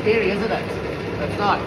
Scary, isn't it? It's not.